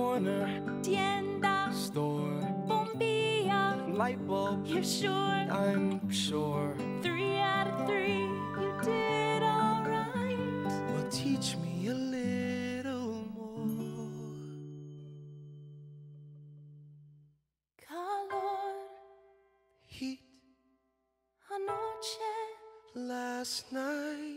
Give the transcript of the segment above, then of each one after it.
corner, tienda, store, bombilla. light bulb. You're sure? I'm sure Three out of three, you did alright. Well, teach me a little more. Calor, Heat anoche, last night,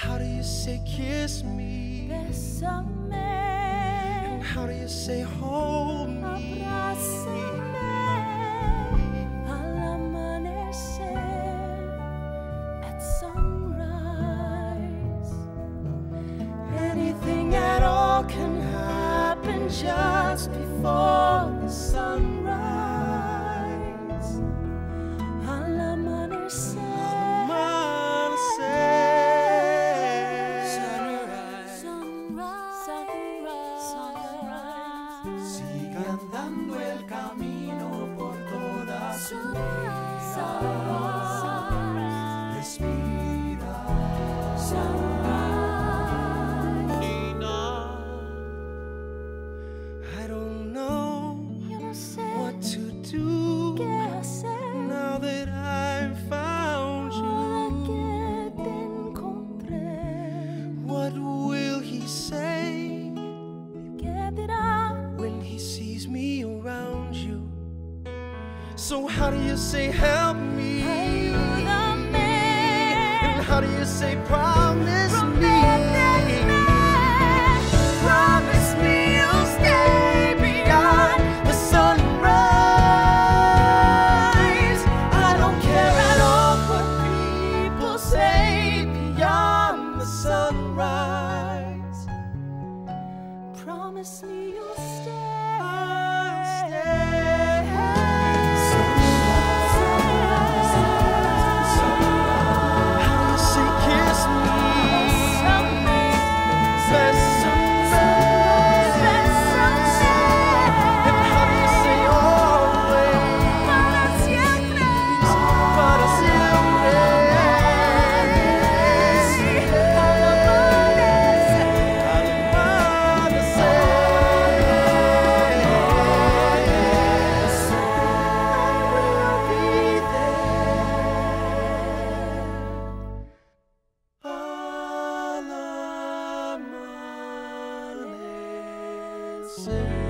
how do you say kiss me? Bésame. How do you say hold me? Abrázame al amanecer at sunrise. Anything at all can happen just before the sunrise. Sunrise. Siga andando el camino por toda su respira. So, how do you say, help me? And how do you say, promise me? Prométeme. Promise me you'll stay beyond the sunrise. I don't care at all what people say beyond the sunrise. Promise me Amanecer.